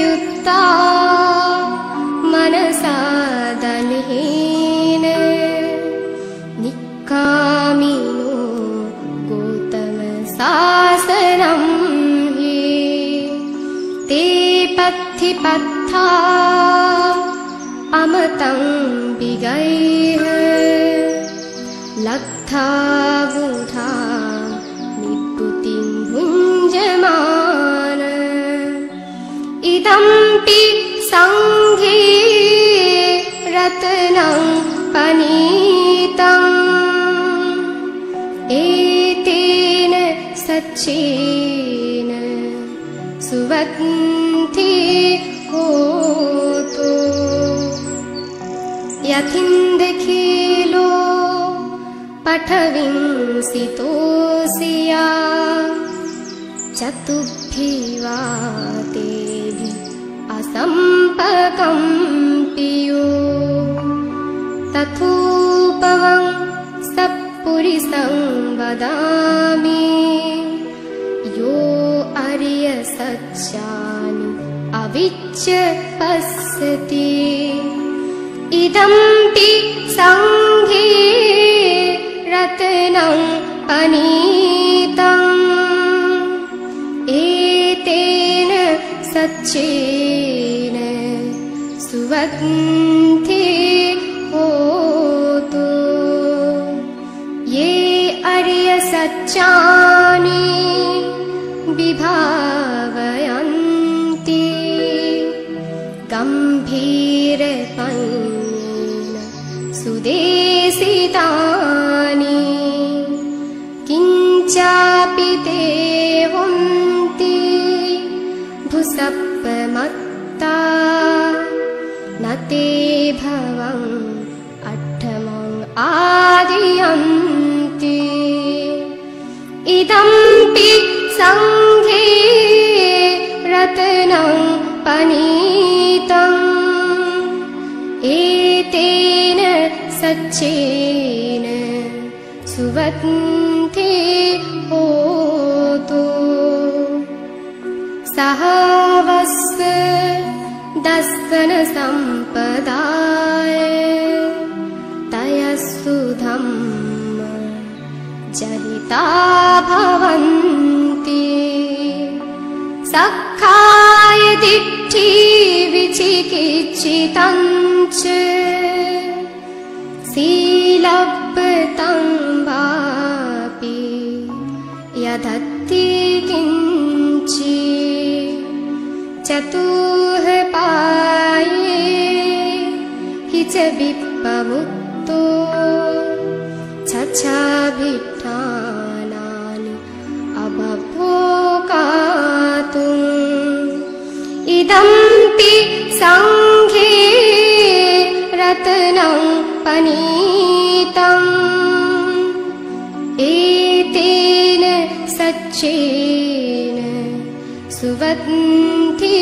युक्ता मनसा दलेन निकामिनो गौतमशासनम् हि ते पत्थिपत्था अमतं विगैः लब्धा पनीतम् एतेन सच्चेन सुवन्ति होतो। यथिन्दखिलो पठविंसितोऽसिया चतुर्भिवा तेभि असम्पकम्पियो तथोपवं सपुरिसं वदामि यो अर्यसच्यानि अविच्य पश्यति। इदम्पि सङ्घे रत्नं पनीतम् एतेन सच्चेन सुवन्ति अर्यसच्चानि विभावयन्ति गम्भीरपञ्जेन सुदेशितानि किञ्चापि ते हन्ति भुसप्पमत्ता न ते भवम् इदम्पि सङ्घे रत्नं पनीतम् एतेन सच्चेन सुवन्ति होतु। सह वस्व दस्वनसम्पदाय जनिता भवन्ति। सखाय दिट्ठी विचिकित्सितञ्च शीलव्रतं वापि यदत्ति किञ्चि चतुर्पाये हि च विप्पमुक्तो छच्छाभिठानानि इदम्पि सङ्घे रत्नं पनीतम्। एतेन सच्चेन सुवन्ति